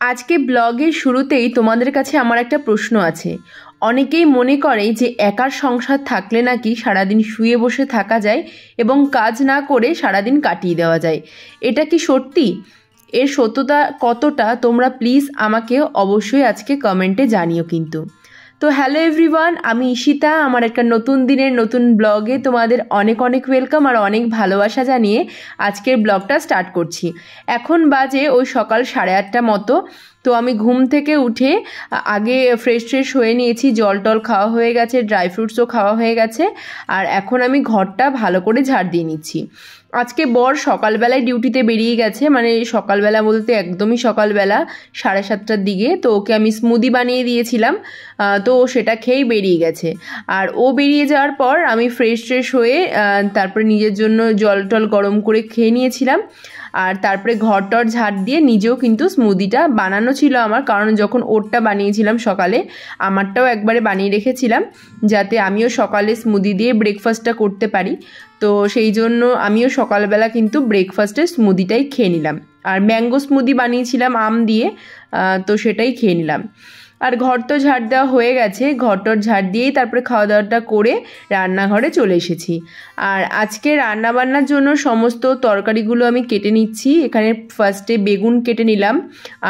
আজকে ব্লগের শুরুতেই তোমাদের কাছে আমার একটা প্রশ্ন আছে। অনেকেই মনে করে যে একার সংসার থাকলে নাকি সারাদিন শুয়ে বসে থাকা যায় এবং কাজ না করে সারাদিন কাটিয়ে দেওয়া যায়। এটা কি সত্যি? এর সত্যতা কতটা তোমরা প্লিজ আমাকে অবশ্যই আজকে কমেন্টে জানিও কিন্তু। তো হ্যালো এভরিওয়ান, আমি ঈশিতা, আমার একটা নতুন দিনের নতুন ব্লগে তোমাদের অনেক অনেক ওয়েলকাম আর অনেক ভালোবাসা জানিয়ে আজকের ব্লগটা স্টার্ট করছি। এখন বাজে ওই সকাল সাড়ে আটটা মতো, তো আমি ঘুম থেকে উঠে আগে ফ্রেশ ফ্রেশ হয়ে নিয়েছি, জল টল খাওয়া হয়ে গেছে, ড্রাই ফ্রুটসও খাওয়া হয়ে গেছে, আর এখন আমি ঘরটা ভালো করে ঝাড় দিয়ে নিচ্ছি। আজকে বর সকালবেলায় ডিউটিতে বেরিয়ে গেছে মানে সকালবেলা বলতে একদমই সকালবেলা সাড়ে সাতটার দিকে, তো ওকে আমি স্মুদি বানিয়ে দিয়েছিলাম তো সেটা খেয়েই বেরিয়ে গেছে। আর ও বেরিয়ে যাওয়ার পর আমি ফ্রেশ ট্রেশ হয়ে তারপরে নিজের জন্য জল টল গরম করে খেয়ে নিয়েছিলাম। আর তারপরে ঘর টর ঝাড় দিয়ে নিজেও কিন্তু স্মুদিটা বানানো ছিল আমার। কারণ যখন ওরটা বানিয়েছিলাম সকালে, আমারটাও একবারে বানিয়ে রেখেছিলাম, যাতে আমিও সকালে স্মুদি দিয়ে ব্রেকফাস্টটা করতে পারি। তো সেই জন্য আমিও সকালবেলা কিন্তু ব্রেকফাস্টে স্মুদিটাই খেয়ে নিলাম। আর ম্যাঙ্গো স্মুদি বানিয়েছিলাম আম দিয়ে তো সেটাই খেয়ে নিলাম। আর ঘর তো ঝাড় দেওয়া হয়ে গেছে ঘরটর ঝাড় দিয়েই তারপরে খাওয়া দাওয়াটা করে রান্নাঘরে চলে এসেছি। আর আজকে রান্নাবান্নার জন্য সমস্ত তরকারিগুলো আমি কেটে নিচ্ছি। এখানে ফার্স্টে বেগুন কেটে নিলাম।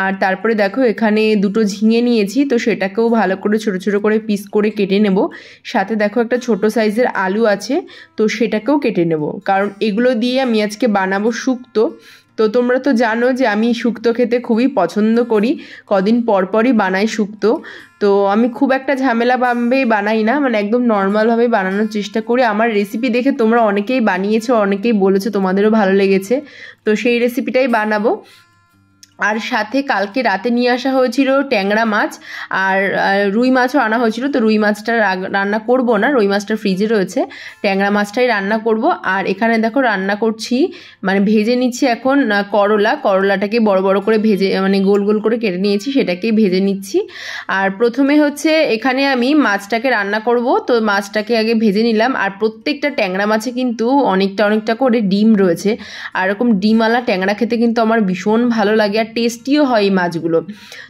আর তারপরে দেখো এখানে দুটো ঝিঙে নিয়েছি, তো সেটাকেও ভালো করে ছোট ছোট করে পিস করে কেটে নেব। সাথে দেখো একটা ছোট সাইজের আলু আছে, তো সেটাকেও কেটে নেব। কারণ এগুলো দিয়ে আমি আজকে বানাবো শুক্তো। তো তোমরা তো জানো যে আমি শুক্তো খেতে খুবই পছন্দ করি। কদিন পরপরই বানাই শুক্তো। তো আমি খুব একটা ঝামেলা ভাবে বানাই না মানে একদম নর্মালভাবে বানানোর চেষ্টা করি। আমার রেসিপি দেখে তোমরা অনেকেই বানিয়েছো, অনেকেই বলেছ তোমাদেরও ভালো লেগেছে। তো সেই রেসিপিটাই বানাবো। আর সাথে কালকে রাতে নিয়ে আসা হয়েছিল ট্যাংরা মাছ, আর রুই মাছও আনা হয়েছিল। তো রুই মাছটা রান্না করব না, রুই মাছটা ফ্রিজে রয়েছে। ট্যাংরা মাছটাই রান্না করব। আর এখানে দেখো রান্না করছি মানে ভেজে নিচ্ছি এখন করলা। করলাটাকে বড় বড় করে ভেজে মানে গোল গোল করে কেটে নিয়েছি, সেটাকেই ভেজে নিচ্ছি। আর প্রথমে হচ্ছে এখানে আমি মাছটাকে রান্না করব। তো মাছটাকে আগে ভেজে নিলাম। আর প্রত্যেকটা ট্যাংরা মাছে কিন্তু অনেকটা অনেকটা করে ডিম রয়েছে। আর এরকম ডিমওয়ালা ট্যাংরা খেতে কিন্তু আমার ভীষণ ভালো লাগে। আর টেস্টিও হয় এই মাছগুলো।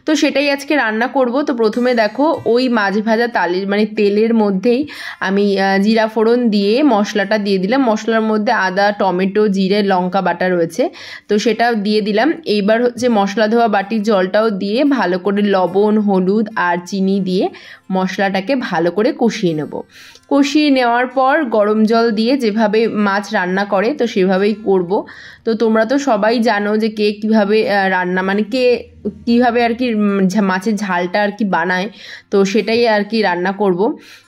তো সেটাই আজকে রান্না করব। তো প্রথমে দেখো, ওই মাছ ভাজা তালের মানে তেলের মধ্যেই আমি জিরা ফোড়ন দিয়ে মশলাটা দিয়ে দিলাম। মশলার মধ্যে আদা, টমেটো, জিরে, লঙ্কা বাটা রয়েছে। তো সেটাও দিয়ে দিলাম। এইবার হচ্ছে মশলা ধোয়া বাটির জলটাও দিয়ে ভালো করে লবণ, হলুদ আর চিনি দিয়ে মশলাটাকে ভালো করে কষিয়ে নেব। কষিয়ে নেওয়ার পর গরম জল দিয়ে যেভাবে মাছ রান্না করে তো সেভাবেই করব। তো তোমরা তো সবাই জানো যে কে কীভাবে রান্না মানে কে কীভাবে আর কি মাছের ঝালটা আর কি বানায়, তো সেটাই আর কি রান্না করব।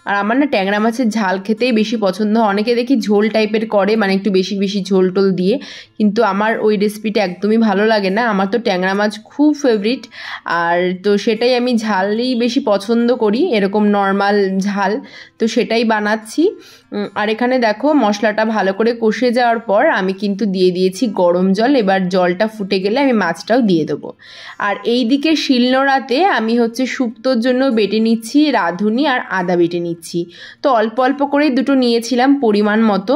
আর আমার না ট্যাংরা মাছের ঝাল খেতেই বেশি পছন্দ অনেকে দেখি ঝোল টাইপের করে মানে একটু বেশি বেশি ঝোল টোল দিয়ে, কিন্তু আমার ওই রেসিপিটা একদমই ভালো লাগে না। আমার তো ট্যাংরা মাছ খুব ফেভারিট আর তো সেটাই আমি ঝালই বেশি পছন্দ করি, এরকম নর্মাল ঝাল, তো সেটাই বানাচ্ছি। আর এখানে দেখো মশলাটা ভালো করে কষে যাওয়ার পর আমি কিন্তু দিয়ে দিয়েছি গরম জল। এবার জলটা ফুটে গেলে আমি মাছটাও দিয়ে দেবো। আর এই দিকে শিলনোড়াতে আমি হচ্ছে শুক্তোর জন্য বেটে নিচ্ছি রাঁধুনি আর আদা বেটে নিচ্ছি। তো অল্প অল্প করে দুটো নিয়েছিলাম পরিমাণ মতো।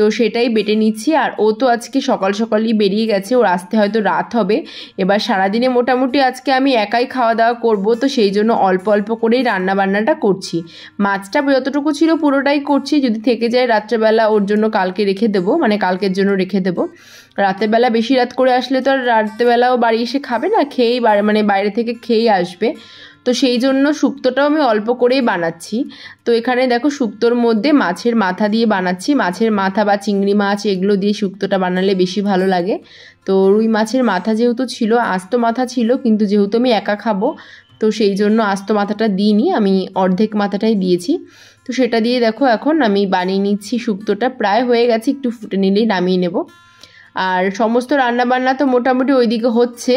তো সেটাই বেটে নিচ্ছি। আর ও তো আজকে সকাল সকালই বেরিয়ে গেছে, ওর আসতে হয়তো রাত হবে। এবার সারাদিনে মোটামুটি আজকে আমি একাই খাওয়া দাওয়া করব, তো সেই জন্য অল্প অল্প করেই রান্না বান্নাটা করছি। মাছটা যতটুকু ছিল পুরোটাই করছি, যদি থেকে যায় রাত্রেবেলা ওর জন্য কালকে রেখে দেবো মানে কালকের জন্য রেখে দেবো। রাতেরবেলা বেশি রাত করে আসলে তো আর রাত্রেবেলাও বাড়ি এসে খাবে না, খেয়েই মানে বাইরে থেকে খেয়েই আসবে। তো সেই জন্য শুক্তোটাও আমি অল্প করেই বানাচ্ছি। তো এখানে দেখো শুক্তোর মধ্যে মাছের মাথা দিয়ে বানাচ্ছি। মাছের মাথা বা চিংড়ি মাছ এগুলো দিয়ে শুক্তোটা বানালে বেশি ভালো লাগে। তো রুই মাছের মাথা যেহেতু ছিল, আস্ত মাথা ছিল, কিন্তু যেহেতু আমি একা খাব, তো সেই জন্য আস্ত মাথাটা দিইনি, আমি অর্ধেক মাথাটাই দিয়েছি। তো সেটা দিয়ে দেখো এখন আমি বানিয়ে নিচ্ছি শুক্তোটা। প্রায় হয়ে গেছে, একটু ফুটে নিলেই নামিয়ে নেব। আর সমস্ত রান্নাবান্না তো মোটামুটি ওইদিকে হচ্ছে।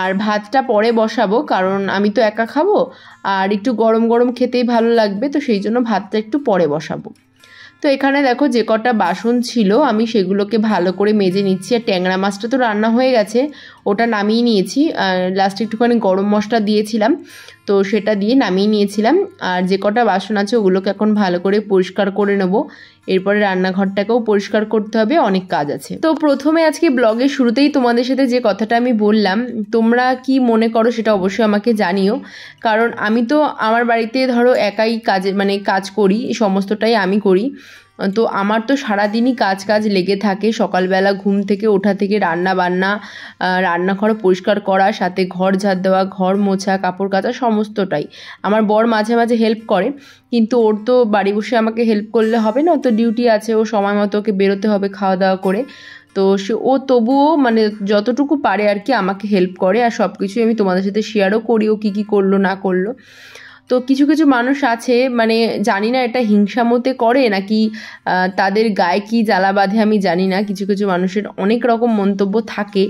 আর ভাতটা পরে বসাবো, কারণ আমি তো একা খাব, আর একটু গরম গরম খেতেই ভালো লাগবে, তো সেই জন্য ভাতটা একটু পরে বসাবো। তো এখানে দেখো যে কটা বাসন ছিল, আমি সেগুলোকে ভালো করে মেজে নিচ্ছি, আর ট্যাংরা মাছটা তো রান্না হয়ে গেছে, ওটা নামিয়ে নিয়েছি। লাস্টে একটুখানি গরম মশলা দিয়েছিলাম। তো সেটা দিয়ে নামিয়ে নিয়েছিলাম। আর যে কটা বাসন আছে ওগুলোকে এখন ভালো করে পরিষ্কার করে নেব। এরপরে রান্নাঘরটাকেও পরিষ্কার করতে হবে, অনেক কাজ আছে। তো প্রথমে আজকে ব্লগের শুরুতেই তোমাদের সাথে যে কথাটা আমি বললাম, তোমরা কি মনে করো সেটা অবশ্যই আমাকে জানিও। কারণ আমি তো আমার বাড়িতে ধরো একাই কাজে মানে কাজ করি, সমস্তটাই আমি করি। তো আমার তো সারাদিনই কাজ কাজ লেগে থাকে। সকালবেলা ঘুম থেকে ওঠা থেকে রান্না বান্না রান্নাঘর পরিষ্কার করা, সাথে ঘর ঝাড় দেওয়া, ঘর মোছা, কাপড় কাচা, সমস্তটাই। আমার বর মাঝে মাঝে হেল্প করে, কিন্তু ওর তো বাড়ি বসে আমাকে হেল্প করলে হবে না। তো ডিউটি আছে, ও সময় মতো ওকে বেরোতে হবে খাওয়া দাওয়া করে। তো সে, ও তবুও মানে যতটুকু পারে আর কি আমাকে হেল্প করে। আর সব কিছুই আমি তোমাদের সাথে শেয়ারও করি, ও কী কী করল, না করল। তো কিছু কিছু মানুষ আছে মানে জানি না এটা হিংসামতে করে নাকি তাদের গায়ে কি জ্বালা বাঁধে আমি জানি না। কিছু কিছু মানুষের অনেক রকম মন্তব্য থাকে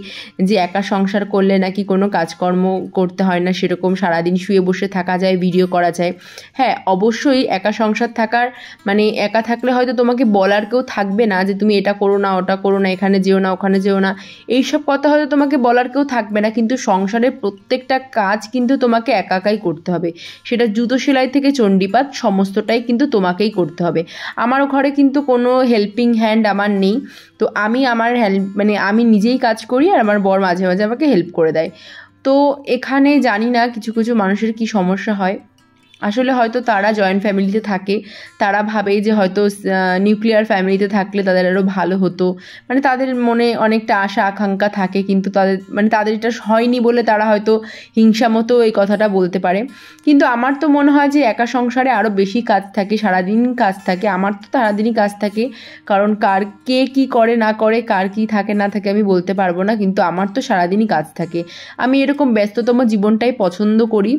যে একা সংসার করলে নাকি কোনো কাজকর্ম করতে হয় না, সেরকম সারাদিন শুয়ে বসে থাকা যায় ভিডিও করা যায়। হ্যাঁ অবশ্যই একা সংসার থাকার মানে একা থাকলে হয়তো তোমাকে বলার কেউ থাকবে না যে তুমি এটা করো না, ওটা করো না, এখানে যেও না, ওখানে যেও না। এইসব কথা হয়তো তোমাকে বলার কেউ থাকবে না, কিন্তু সংসারের প্রত্যেকটা কাজ কিন্তু তোমাকে একাকাই করতে হবে। সেটা জুতো সেলাই থেকে চণ্ডীপাত সমস্তটাই কিন্তু তোমাকেই করতে হবে। আমার ঘরে কিন্তু কোনো হেল্পিং হ্যান্ড আমার নেই। তো আমি আমার হেল্প মানে আমি নিজেই কাজ করি আর আমার বর মাঝে মাঝে আমাকে হেল্প করে দেয়। তো এখানে জানি না কিছু কিছু মানুষের কি সমস্যা হয়। আসলে হয়তো তারা জয়েন্ট ফ্যামিলিতে থাকে, তারা ভাবে যে হয়তো নিউক্লিয়ার ফ্যামিলিতে থাকলে তাদের আরও ভালো হতো। মানে তাদের মনে অনেকটা আশা, আকাঙ্ক্ষা থাকে, কিন্তু তাদের মানে তাদের এটা হয়নি বলে তারা হয়তো হিংসা মতো এই কথাটা বলতে পারে। কিন্তু আমার তো মনে হয় যে একা সংসারে আরও বেশি কাজ থাকে, সারাদিন কাজ থাকে। আমার তো সারাদিনই কাজ থাকে, কারণ কার কে কী করে, না করে, কার কী থাকে, না থাকে আমি বলতে পারব না, কিন্তু আমার তো সারাদিনই কাজ থাকে। আমি এরকম ব্যস্ততম জীবনটাই পছন্দ করি।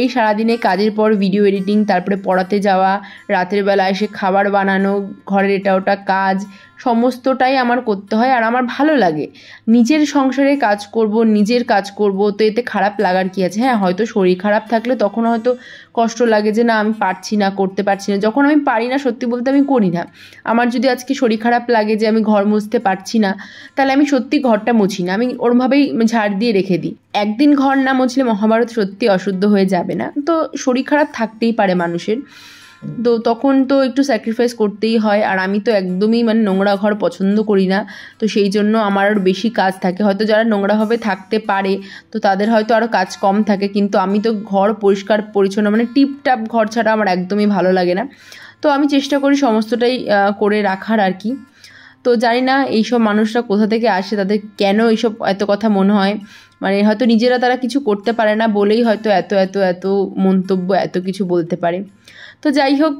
এই সারাদিনে কাজের পর ভিডিও এডিটিং তারপরে পড়াতে যাওয়া রাতের বেলা এসে খাবার বানানো ঘরের এটা ওটা কাজ সমস্তটাই আমার করতে হয় আর আমার ভালো লাগে। নিজের সংসারে কাজ করব, নিজের কাজ করব, তো এতে খারাপ লাগার কি আছে? হ্যাঁ হয়তো শরীর খারাপ থাকলে তখন হয়তো কষ্ট লাগে যে না, আমি পারছি না, করতে পারছি না। যখন আমি পারি না, সত্যি বলতে আমি করি না। আমার যদি আজকে শরীর খারাপ লাগে যে আমি ঘর মুছতে পারছি না, তাহলে আমি সত্যি ঘরটা মুছি না। আমি ওরমভাবেই ঝাড় দিয়ে রেখে দিই। একদিন ঘর না মুছলে মহাভারত সত্যি অশুদ্ধ হয়ে যাবে না। তো শরীর খারাপ থাকতেই পারে মানুষের। তো তখন তো একটু স্যাক্রিফাইস করতেই হয়, আর আমি তো একদমই মানে নোংরা ঘর পছন্দ করি না। তো সেই জন্য আমার আর বেশি কাজ থাকে। হয়তো যারা নোংরাভাবে থাকতে পারে, তো তাদের হয়তো আরও কাজ কম থাকে, কিন্তু আমি তো ঘর পরিষ্কার, পরিচ্ছন্ন মানে টিপটাপ ঘর ছাড়া আমার একদমই ভালো লাগে না। তো আমি চেষ্টা করি সমস্তটাই করে রাখার আর কি। তো জানি না এইসব মানুষরা কোথা থেকে আসে, তাদের কেন এইসব এত কথা মনে হয়? মানে হয়তো নিজেরা তারা কিছু করতে পারে না বলেই হয়তো এত এত এত মন্তব্য, এত কিছু বলতে পারে। তো যাই হোক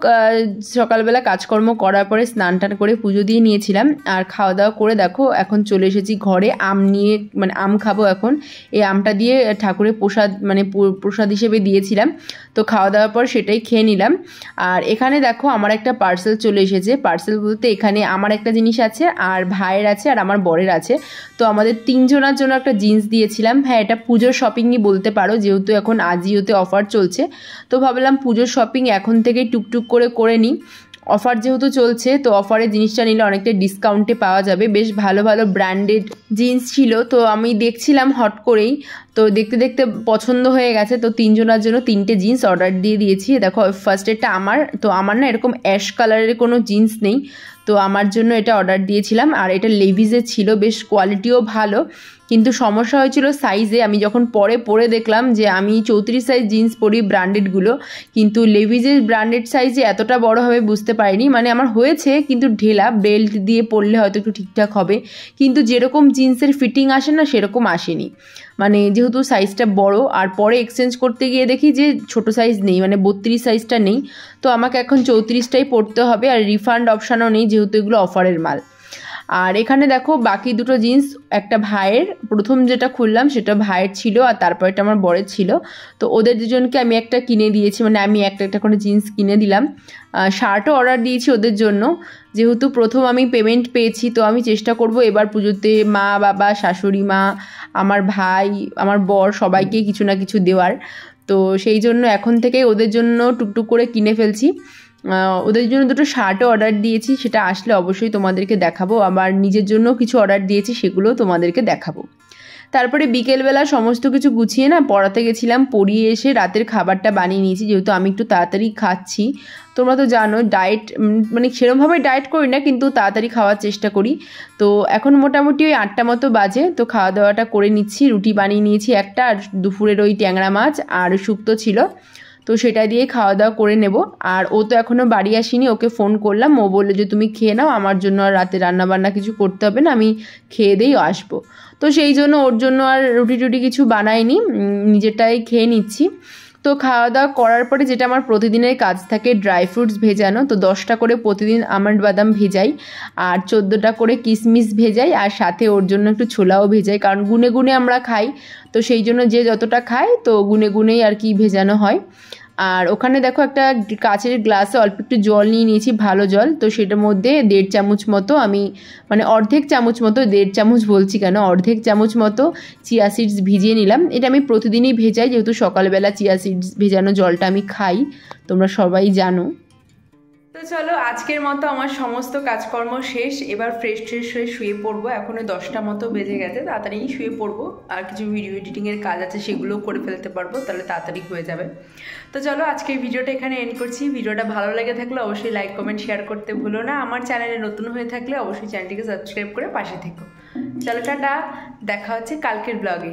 সকালবেলা কাজকর্ম করার পরে স্নান টান করে পুজো দিয়ে নিয়েছিলাম। আর খাওয়া দাওয়া করে দেখো, এখন চলে এসেছি ঘরে। আম নিয়ে মানে আম খাব এখন। এই আমটা দিয়ে ঠাকুরের প্রসাদ মানে প্রসাদ হিসেবে দিয়েছিলাম। তো খাওয়া দাওয়ার পর সেটাই খেয়ে নিলাম। আর এখানে দেখো, আমার একটা পার্সেল চলে এসেছে। পার্সেল বলতে এখানে আমার একটা জিনিস আছে, আর ভাইয়ের আছে, আর আমার বরের আছে। তো আমাদের তিনজনার জন্য একটা জিন্স দিয়েছিলাম। হ্যাঁ এটা পুজোর শপিংই বলতে পারো, যেহেতু এখন আজিওতে অফার চলছে। তো ভাবলাম পুজোর শপিং এখন থেকেই টুকটুক করে করে নিই। অফার যেহেতু চলছে, তো অফারে জিনিসটা নিলে অনেকটা ডিসকাউন্টে পাওয়া যাবে। বেশ ভালো ভালো ব্র্যান্ডেড জিন্স ছিল, তো আমি দেখছিলাম হট করেই। তো দেখতে দেখতে পছন্দ হয়ে গেছে, তো তিনজনের জন্য তিনটে জিন্স অর্ডার দিয়ে দিয়েছি। দেখো ফার্স্ট এটা আমার, তো আমার না এরকম অ্যাশ কালারের কোনো জিন্স নেই। তো আমার জন্য এটা অর্ডার দিয়েছিলাম, আর এটা লেভিজে ছিল, বেশ কোয়ালিটিও ভালো। কিন্তু সমস্যা হয়েছিল সাইজে আমি যখন পরে পরে দেখলাম যে আমি চৌত্রিশ সাইজ জিন্স পরি ব্র্যান্ডেডগুলো কিন্তু লেভিজের ব্র্যান্ডেড সাইজে এতটা বড় হবে বুঝতে পারিনি। মানে আমার হয়েছে, কিন্তু ঢেলা বেল্ট দিয়ে পরলে হয়তো একটু ঠিকঠাক হবে। কিন্তু যেরকম জিন্সের ফিটিং আসে না, সেরকম আসেনি। মানে যেহেতু সাইজটা বড়, আর পরে এক্সচেঞ্জ করতে গিয়ে দেখি যে ছোট সাইজ নেই মানে বত্রিশ সাইজটা নেই। তো আমাকে এখন চৌত্রিশটাই পড়তে হবে, আর রিফান্ড অপশানও নেই যেহেতু এগুলো অফারের মাল। আর এখানে দেখো বাকি দুটো জিন্স, একটা ভাইয়ের। প্রথম যেটা খুললাম সেটা ভাইয়ের ছিল আর তারপরটা আমার বরের ছিল। তো ওদের দুজনকে আমি একটা কিনে দিয়েছি মানে আমি একটা একটা করে জিন্স কিনে দিলাম। শার্টও অর্ডার দিয়েছি ওদের জন্য। যেহেতু প্রথম আমি পেমেন্ট পেয়েছি, তো আমি চেষ্টা করব এবার পুজোতে মা, বাবা, শাশুড়ি মা, আমার ভাই, আমার বর সবাইকে কিছু না কিছু দেওয়ার। তো সেই জন্য এখন থেকে ওদের জন্য টুকটুক করে কিনে ফেলছি। ওদের জন্য দুটো শার্টও অর্ডার দিয়েছি, সেটা আসলে অবশ্যই তোমাদেরকে দেখাবো। আবার নিজের জন্য কিছু অর্ডার দিয়েছি, সেগুলোও তোমাদেরকে দেখাবো। তারপরে বিকেলবেলা সমস্ত কিছু গুছিয়ে না পড়াতে গেছিলাম, পড়িয়ে এসে রাতের খাবারটা বানিয়ে নিয়েছি, যেহেতু আমি একটু তাড়াতাড়ি খাচ্ছি। তোমরা তো জানো ডায়েট মানে সেরমভাবে ডায়েট করি না, কিন্তু তাড়াতাড়ি খাওয়ার চেষ্টা করি। তো এখন মোটামুটি ওই আটটা মতো বাজে, তো খাওয়া দাওয়াটা করে নিচ্ছি, রুটি বানিয়ে নিয়েছি একটা, আর দুপুরের ওই ট্যাংরা মাছ আর শুক্তো ছিল। তো সেটা দিয়ে খাওয়া দাওয়া করে নেব। আর ও তো এখনও বাড়ি আসেনি, ওকে ফোন করলাম। ও বলল যে, তুমি খেয়ে নাও, আমার জন্য আর রাতে রান্নাবান্না কিছু করতে হবে না, আমি খেয়ে দিয়েই আসব। তো সেই জন্য ওর জন্য আর রুটি টুটি কিছু বানাইনি নিজেরটাই খেয়ে নিচ্ছি। তো খাওয়া দাওয়া করার পরে যেটা আমার প্রতিদিনের কাজ থাকে ড্রাই ফ্রুটস ভেজানো। তো দশটা করে প্রতিদিন আমন্ড বাদাম ভেজাই, আর চোদ্দোটা করে কিশমিশ ভেজাই, আর সাথে ওর জন্য একটু ছোলাও ভেজাই। কারণ গুনে গুনে আমরা খাই, তো সেই জন্য যে যতটা খায়, তো গুনে গুনেই আর কি ভেজানো হয়। আর ওখানে দেখো একটা কাচের গ্লাসে অল্প একটু জল নিয়ে নিয়েছি, ভালো জল। তো সেটার মধ্যে দেড় চামচ মতো আমি মানে অর্ধেক চামচ মতো, দেড় চামচ বলছি কেন, অর্ধেক চামচ মতো চিয়া সিডস ভিজিয়ে নিলাম। এটা আমি প্রতিদিনই ভেজাই, যেহেতু সকালবেলা চিয়া সিডস ভেজানো জলটা আমি খাই, তোমরা সবাই জানো। তো চলো, আজকের মতো আমার সমস্ত কাজকর্ম শেষ। এবার ফ্রেশ ট্রেশ হয়ে শুয়ে পড়ব। এখনও দশটা মতো বেজে গেছে, তাড়াতাড়ি শুয়ে পড়ব। আর কিছু ভিডিও এডিটিংয়ের কাজ আছে, সেগুলোও করে ফেলতে পারব, তাহলে তাড়াতাড়ি হয়ে যাবে। তো চলো, আজকের ভিডিওটা এখানে এন্ড করছি। ভিডিওটা ভালো লেগে থাকলে অবশ্যই লাইক কমেন্ট শেয়ার করতে ভুলো না। আমার চ্যানেলে নতুন হয়ে থাকলে অবশ্যই চ্যানেলটিকে সাবস্ক্রাইব করে পাশে থেকো। চলো, টাটা। দেখা হচ্ছে কালকের ব্লগে